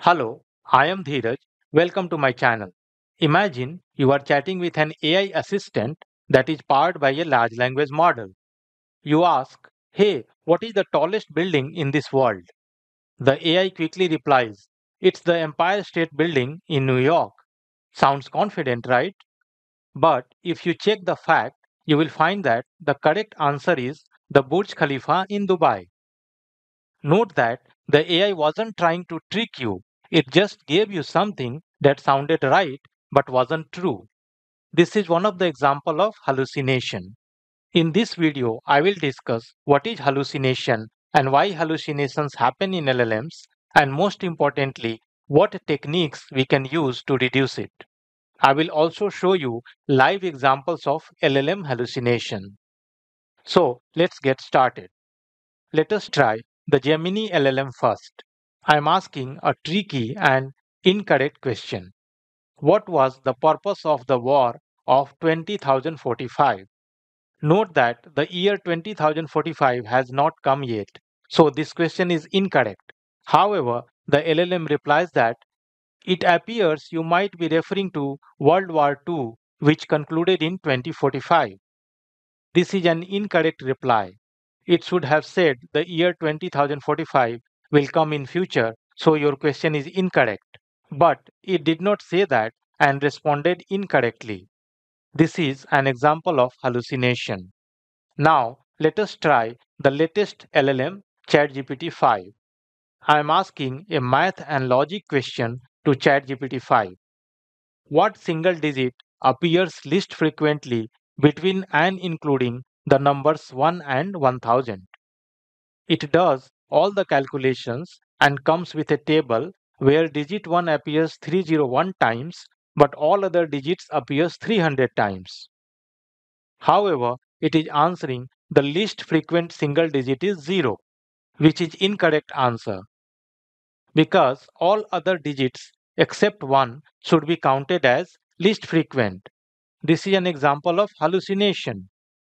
Hello, I am Dheeraj. Welcome to my channel. Imagine you are chatting with an AI assistant that is powered by a large language model. You ask, Hey, what is the tallest building in this world? The AI quickly replies, It's the Empire State Building in New York. Sounds confident, right? But if you check the fact, you will find that the correct answer is the Burj Khalifa in Dubai. Note that the AI wasn't trying to trick you, it just gave you something that sounded right but wasn't true. This is one of the example of hallucination. In this video, I will discuss what is hallucination and why hallucinations happen in LLMs and most importantly, what techniques we can use to reduce it. I will also show you live examples of LLM hallucination. So let's get started. Let us try the Gemini LLM first. I am asking a tricky and incorrect question. What was the purpose of the war of 20,045? Note that the year 20,045 has not come yet, so this question is incorrect. However, the LLM replies that it appears you might be referring to World War II, which concluded in 2045. This is an incorrect reply. It should have said the year 20,045 will come in future, so your question is incorrect. But it did not say that and responded incorrectly. This is an example of hallucination. Now, let us try the latest LLM, ChatGPT 5. I am asking a math and logic question to ChatGPT 5. What single digit appears least frequently between and including the numbers 1 and 1000? It does all the calculations and comes with a table where digit 1 appears 301 times but all other digits appears 300 times. However, it is answering the least frequent single digit is 0, which is incorrect answer. Because all other digits except 1 should be counted as least frequent. This is an example of hallucination.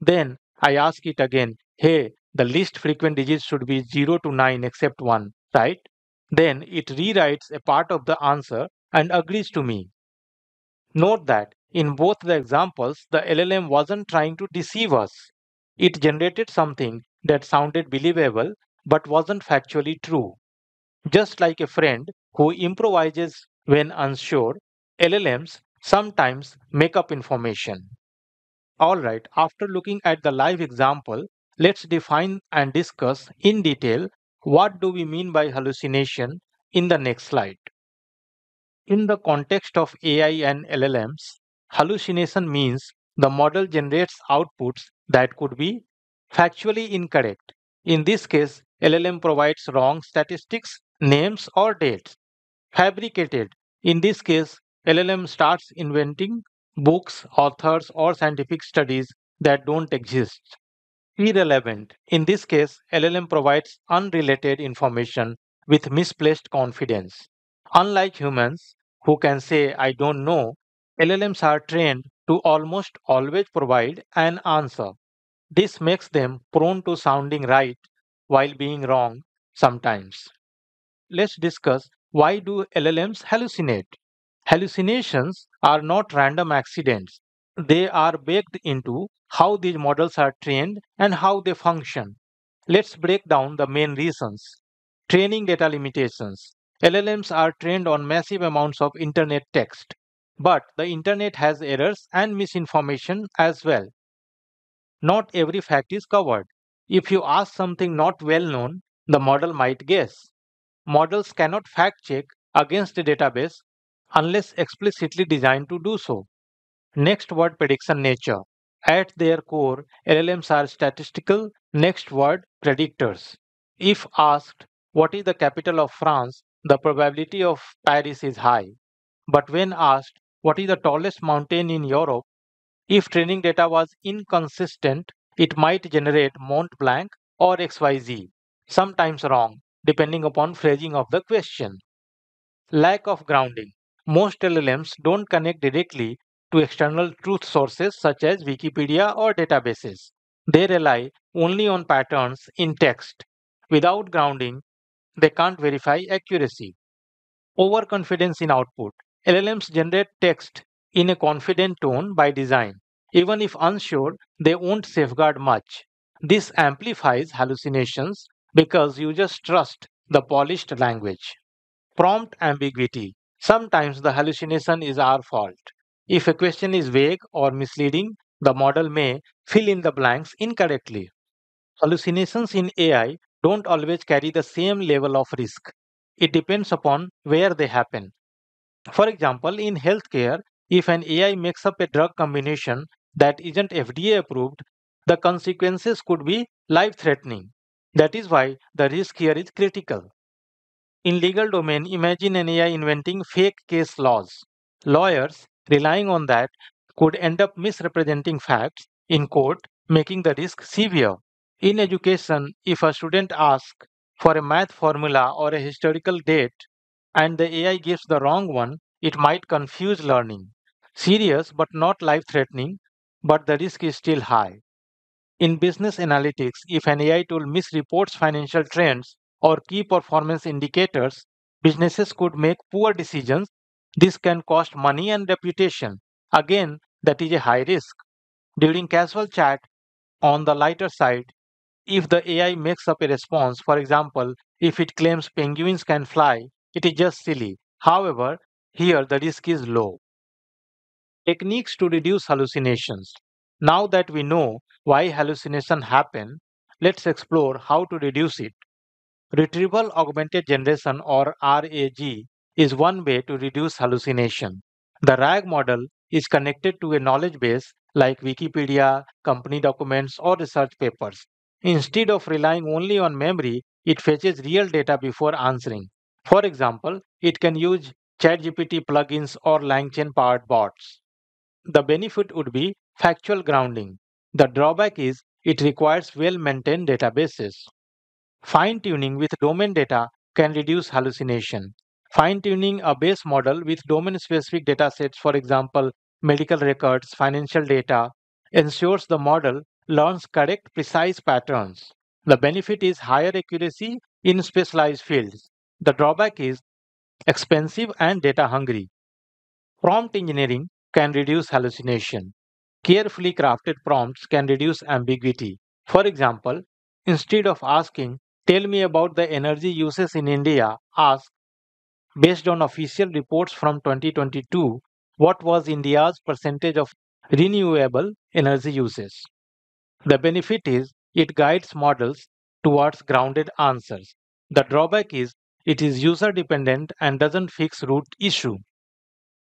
Then I ask it again, hey, the least frequent digits should be 0 to 9 except 1, right? Then it rewrites a part of the answer and agrees to me. Note that in both the examples, the LLM wasn't trying to deceive us. It generated something that sounded believable but wasn't factually true. Just like a friend who improvises when unsure, LLMs sometimes make up information. Alright, after looking at the live example, let's define and discuss in detail what do we mean by hallucination in the next slide. In the context of AI and LLMs, hallucination means the model generates outputs that could be factually incorrect. In this case, LLM provides wrong statistics, names, or dates. Fabricated. In this case, LLM starts inventing books, authors, or scientific studies that don't exist. Irrelevant. In this case, LLM provides unrelated information with misplaced confidence. Unlike humans, who can say, I don't know, LLMs are trained to almost always provide an answer. This makes them prone to sounding right while being wrong sometimes. Let's discuss why do LLMs hallucinate? Hallucinations are not random accidents. They are baked into how these models are trained and how they function. Let's break down the main reasons. Training data limitations. LLMs are trained on massive amounts of internet text, but the internet has errors and misinformation as well. Not every fact is covered. If you ask something not well known, the model might guess. Models cannot fact check against a database unless explicitly designed to do so. Next word prediction nature. At their core, LLMs are statistical next word predictors. If asked, what is the capital of France, the probability of Paris is high. But when asked what is the tallest mountain in Europe, if training data was inconsistent, it might generate Mont Blanc or XYZ, sometimes wrong, depending upon phrasing of the question. Lack of grounding. Most LLMs don't connect directly to external truth sources such as Wikipedia or databases. They rely only on patterns in text. Without grounding, they can't verify accuracy. Overconfidence in output. LLMs generate text in a confident tone by design. Even if unsure, they won't safeguard much. This amplifies hallucinations because users trust the polished language. Prompt ambiguity. Sometimes the hallucination is our fault. If a question is vague or misleading, the model may fill in the blanks incorrectly. Hallucinations in AI don't always carry the same level of risk. It depends upon where they happen. For example, in healthcare, if an AI makes up a drug combination that isn't FDA approved, the consequences could be life threatening. That is why the risk here is critical. In legal domain, imagine an AI inventing fake case laws. Lawyers relying on that could end up misrepresenting facts in court, making the risk severe. In education, if a student asks for a math formula or a historical date and the AI gives the wrong one, it might confuse learning. Serious but not life threatening, but the risk is still high. In business analytics, if an AI tool misreports financial trends or key performance indicators, businesses could make poor decisions. This can cost money and reputation. Again, that is a high risk. During casual chat, on the lighter side, if the AI makes up a response, for example, if it claims penguins can fly, it is just silly. However, here the risk is low. Techniques to reduce hallucinations. Now that we know why hallucinations happen, let's explore how to reduce it. Retrieval augmented generation or RAG is one way to reduce hallucination. The RAG model is connected to a knowledge base like Wikipedia, company documents, or research papers. Instead of relying only on memory, it fetches real data before answering. For example, it can use ChatGPT plugins or LangChain powered bots. The benefit would be factual grounding. The drawback is it requires well maintained databases. Fine tuning with domain data can reduce hallucination. Fine tuning a base model with domain specific datasets, for example, medical records, financial data, ensures the model learns correct, precise patterns. The benefit is higher accuracy in specialized fields. The drawback is expensive and data hungry. Prompt engineering can reduce hallucination. Carefully crafted prompts can reduce ambiguity. For example, instead of asking, Tell me about the energy uses in India, ask, based on official reports from 2022, what was India's percentage of renewable energy uses? The benefit is it guides models towards grounded answers. The drawback is it is user dependent and doesn't fix root issue.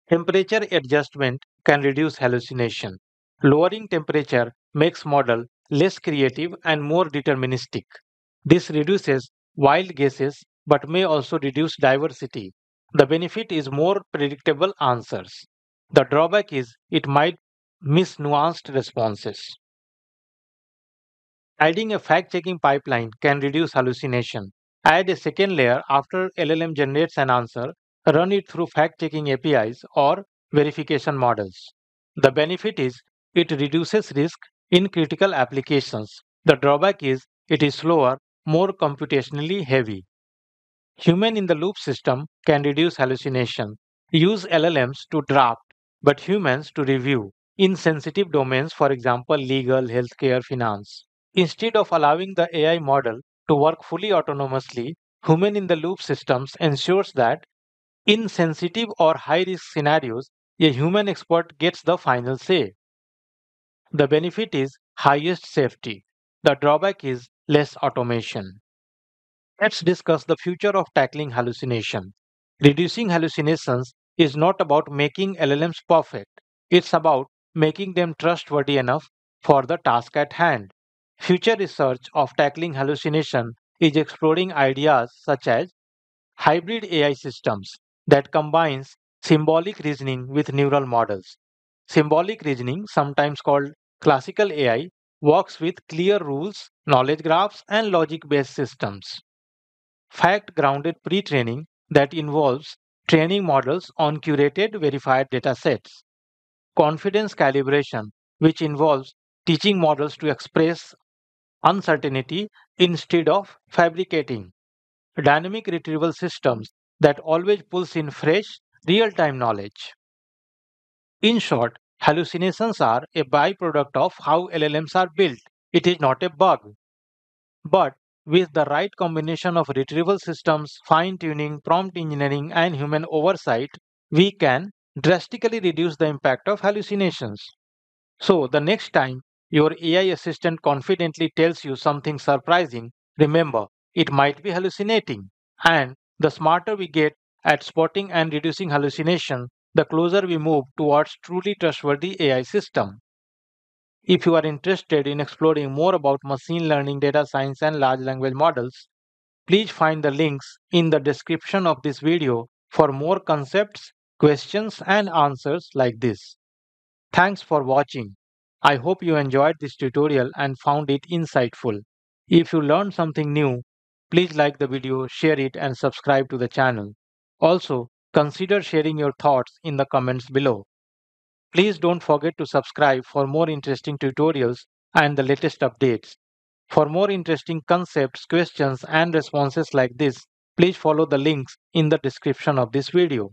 Temperature adjustment can reduce hallucination. Lowering temperature makes model less creative and more deterministic. This reduces wild guesses but may also reduce diversity. The benefit is more predictable answers. The drawback is it might miss nuanced responses. Adding a fact checking pipeline can reduce hallucination. Add a second layer after LLM generates an answer, run it through fact checking APIs or verification models. The benefit is it reduces risk in critical applications. The drawback is it is slower more computationally heavy. Human in the loop system can reduce hallucination. Use LLMs to draft, but humans to review in sensitive domains, for example, legal, healthcare, finance. Instead of allowing the AI model to work fully autonomously, human in the loop systems ensures that in sensitive or high risk scenarios, a human expert gets the final say. The benefit is highest safety. The drawback is less automation. Let's discuss the future of tackling hallucination. Reducing hallucinations is not about making LLMs perfect, it's about making them trustworthy enough for the task at hand. Future research of tackling hallucination is exploring ideas such as hybrid AI systems that combines symbolic reasoning with neural models. Symbolic reasoning, sometimes called classical AI, works with clear rules, knowledge graphs, and logic based systems. Fact grounded pre training that involves training models on curated verified datasets. Confidence calibration, which involves teaching models to express uncertainty instead of fabricating. Dynamic retrieval systems that always pulls in fresh, real time knowledge. In short, hallucinations are a byproduct of how LLMs are built. It is not a bug. But with the right combination of retrieval systems, fine tuning, prompt engineering, and human oversight, we can drastically reduce the impact of hallucinations. So, the next time your AI assistant confidently tells you something surprising, remember it might be hallucinating. And the smarter we get at spotting and reducing hallucination, the closer we move towards truly trustworthy AI system. If you are interested in exploring more about machine learning, data science, and large language models, please find the links in the description of this video for more concepts, questions, and answers like this. Thanks for watching. I hope you enjoyed this tutorial and found it insightful. If you learned something new, please like the video, share it, and subscribe to the channel. Also, consider sharing your thoughts in the comments below. Please don't forget to subscribe for more interesting tutorials and the latest updates. For more interesting concepts, questions, and responses like this, please follow the links in the description of this video.